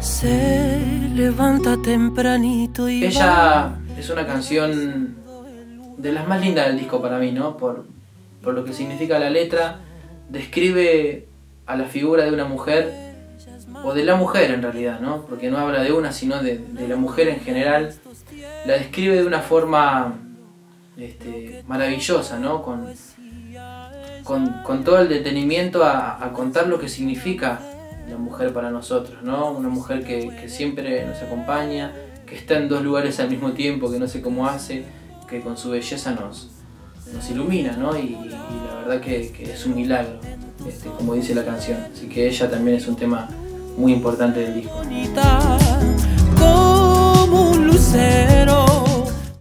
Se levanta tempranito y Ella es una canción de las más lindas del disco para mí, ¿no? Por, por lo que significa la letra. Describe a la figura de una mujer, o de la mujer en realidad, ¿no? Porque no habla de una, sino de, de la mujer en general. La describe de una forma este, maravillosa, ¿no? Con, con, con todo el detenimiento a, a contar lo que significa la mujer para nosotros, ¿no? Una mujer que, que siempre nos acompaña, que está en dos lugares al mismo tiempo, que no sé cómo hace, que con su belleza nos, nos ilumina, ¿no? Y, la verdad que, que es un milagro, este, como dice la canción. Así que ella también es un tema muy importante del disco.